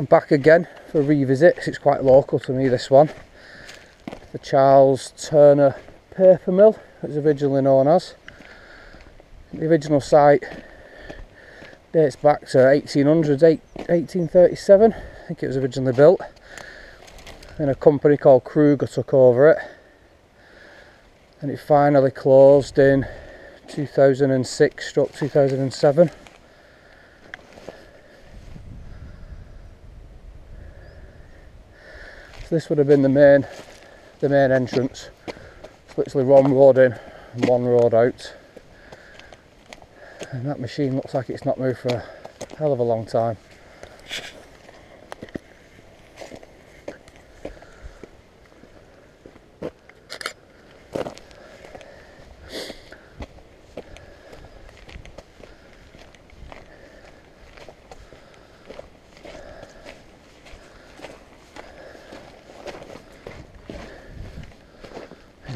I'm back again for a revisit it's quite local to me this one. The Charles Turner Paper Mill, it was originally known as. The original site dates back to 1800s, 1837, I think it was originally built. Then a company called Kruger took over it and it finally closed in 2006 struck 2007. This would have been the main the main entrance. It's literally one road in and one road out. And that machine looks like it's not moved for a hell of a long time.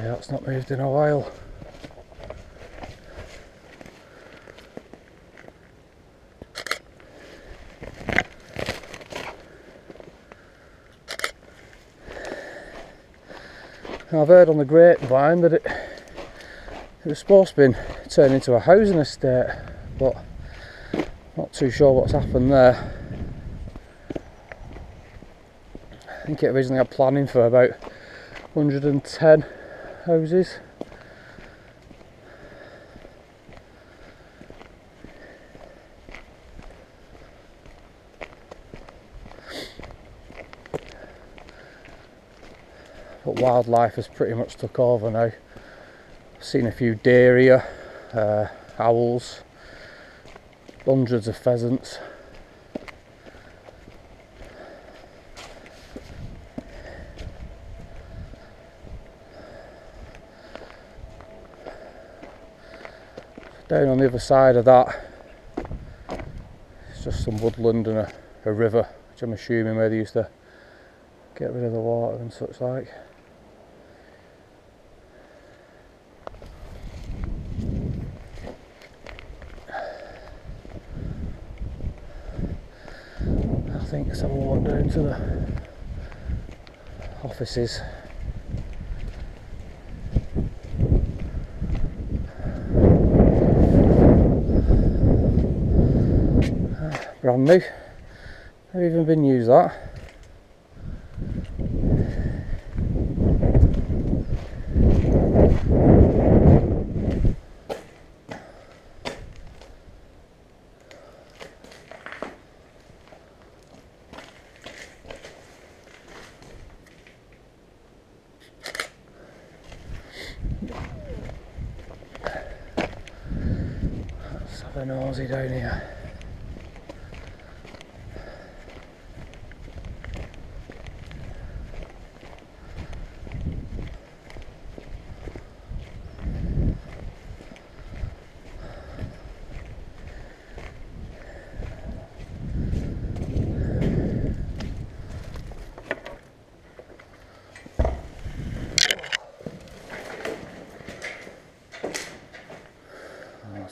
Yeah, it's not moved in a while. I've heard on the grapevine that it, it was supposed to be turned into a housing estate, but not too sure what's happened there. I think it originally had planning for about 110 houses. But wildlife has pretty much took over now. I've seen a few deer here, uh, owls, hundreds of pheasants. Down on the other side of that, it's just some woodland and a, a river, which I'm assuming where they used to get rid of the water and such like. I think let's have a walk down to the offices. Brand new. Never even been used that. Let's have a nosy down here.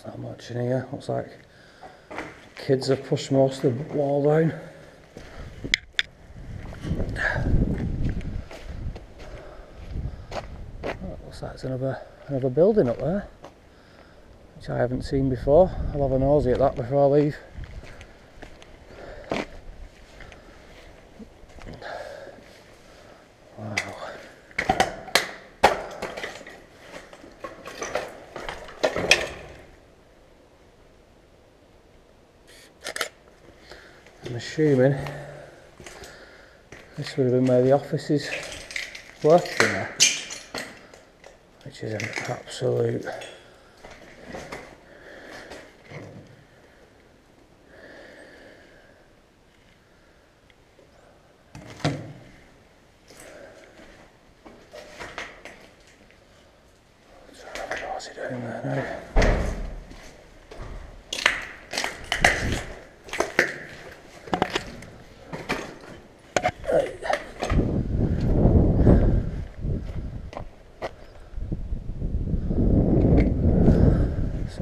There's not much in here. Looks like kids have pushed most of the wall down. Looks like it's another another building up there, which I haven't seen before. I'll have a nosy at that before I leave. I'm assuming this would have been where the offices were, which is an absolute.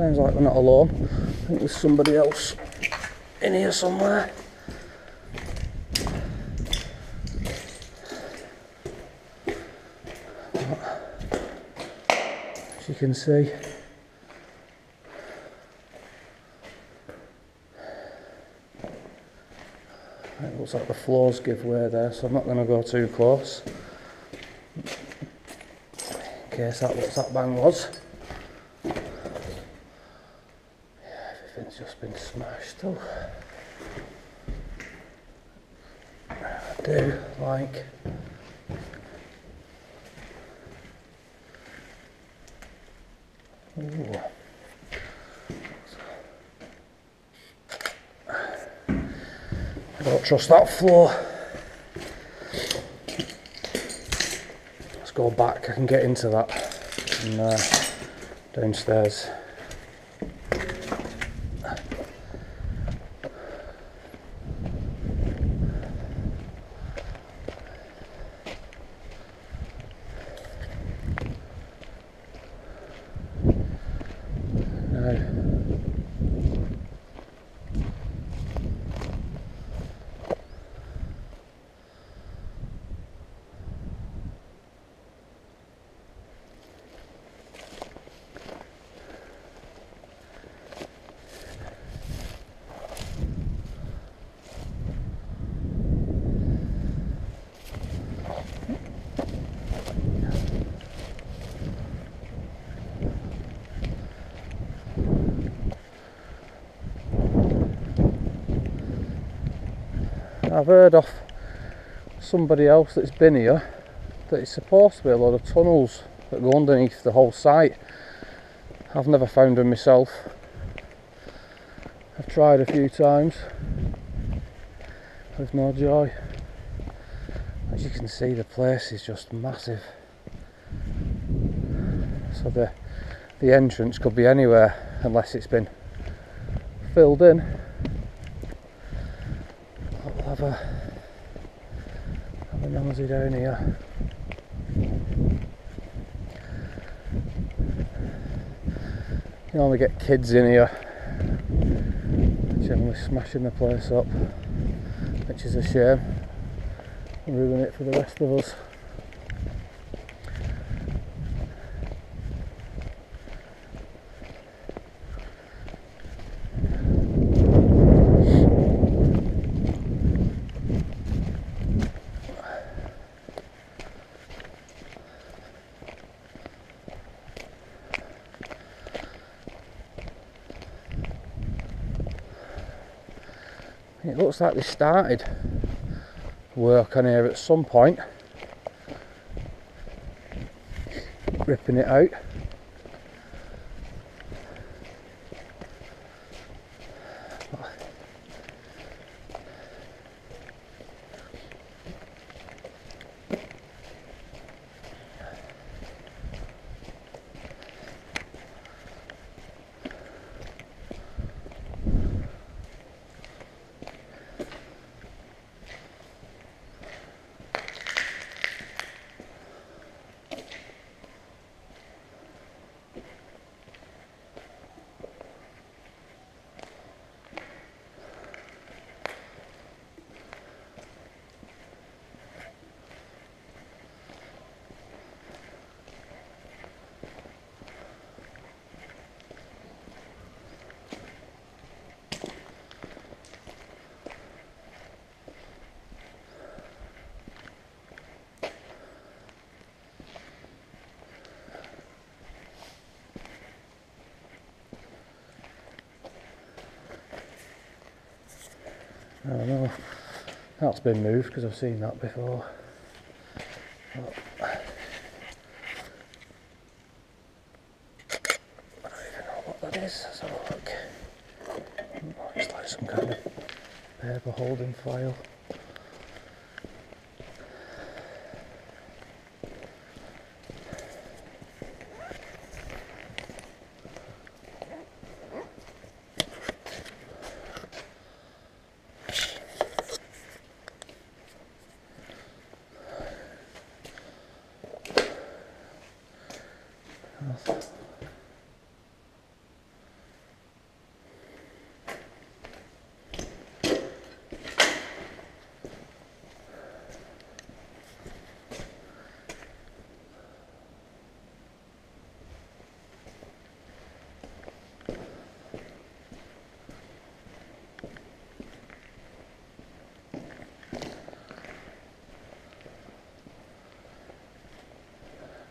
Sounds like we're not alone. I think there's somebody else in here somewhere. As you can see, It looks like the floors give way there, so I'm not going to go too close. In case that what that bang was. Been smashed though. I do like Ooh. I don't trust that floor. Let's go back, I can get into that and, uh, downstairs. I've heard off somebody else that's been here that it's supposed to be a lot of tunnels that go underneath the whole site. I've never found them myself. I've tried a few times with no joy. As you can see the place is just massive. So the the entrance could be anywhere unless it's been filled in have a nosy down here. You only get kids in here, generally smashing the place up, which is a shame. Ruin it for the rest of us. It like they started work on here at some point, ripping it out. I don't know. That's been moved because I've seen that before. But I don't even know what that is. Let's have a look. Oh, it's like some kind of paper holding file.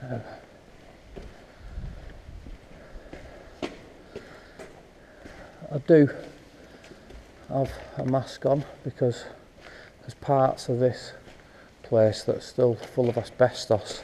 Uh, I do have a mask on because there's parts of this place that's still full of asbestos.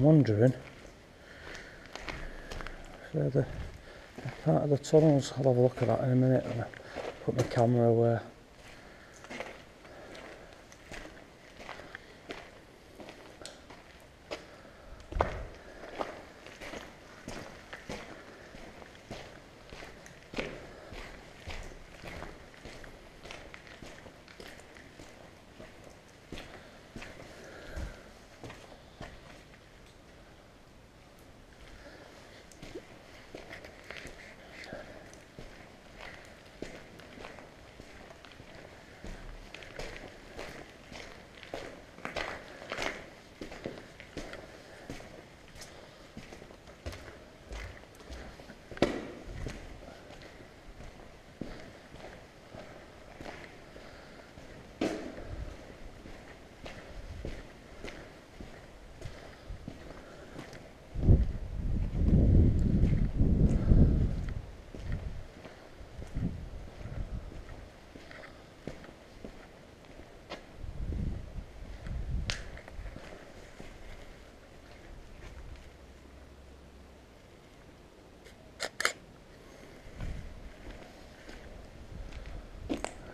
I'm wondering if the part of the tunnels. I'll have a look at that in a minute when I put my camera away.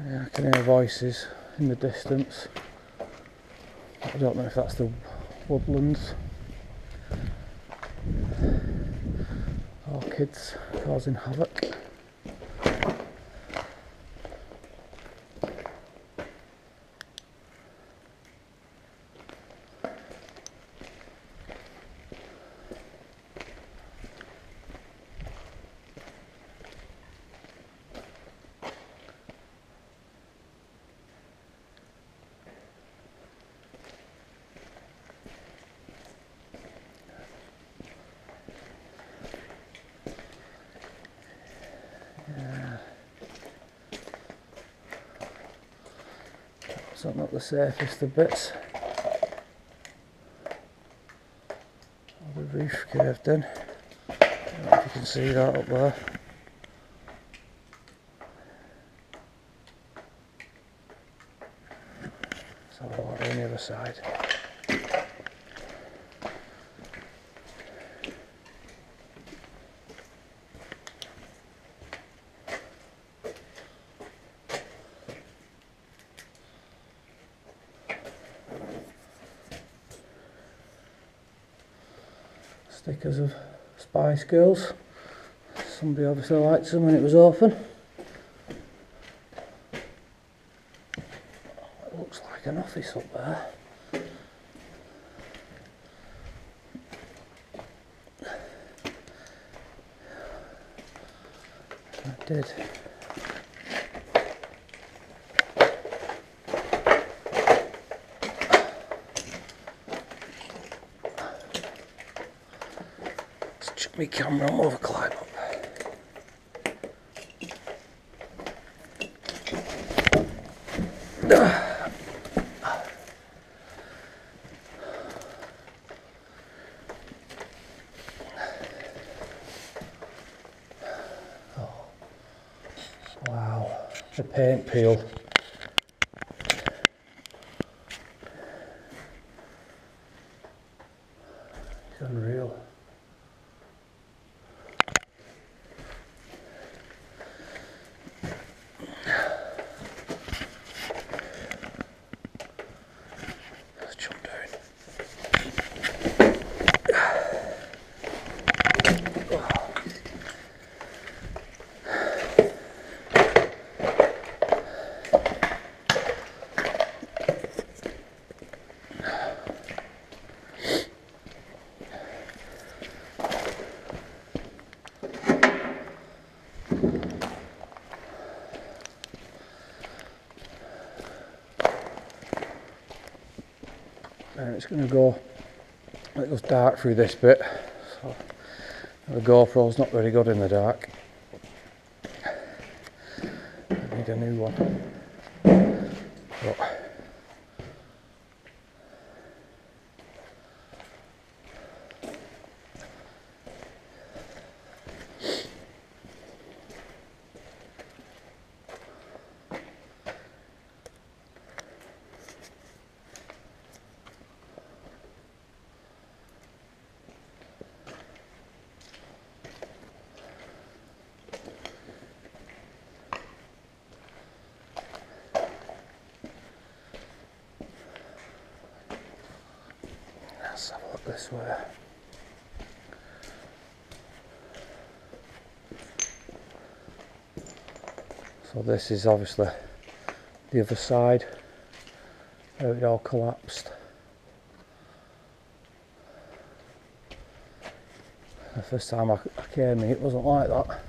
Yeah, I can hear voices in the distance. I don't know if that's the woodlands or kids causing havoc. So not the safest of bits. Oh, the roof caved in. If you can see that up there. Look on the other side. Stickers of Spice Girls. Somebody obviously liked them when it was open. It looks like an office up there. I did. Let's chuck my camera on over climb up. Wow, the paint peel. It's unreal. Let's jump down. And it's going to go it goes dark through this bit so the GoPro's not very good in the dark. I need a new one this way. So this is obviously the other side where it all collapsed. The first time I, came in it wasn't like that.